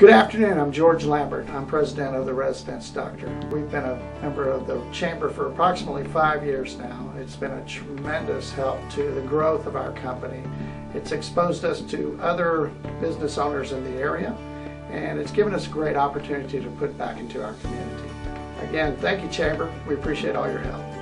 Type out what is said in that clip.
Good afternoon, I'm George Lambert. I'm president of the Residence Doctor. We've been a member of the Chamber for approximately five years now. It's been a tremendous help to the growth of our company. It's exposed us to other business owners in the area and it's given us a great opportunity to put back into our community. Again, thank you Chamber. We appreciate all your help.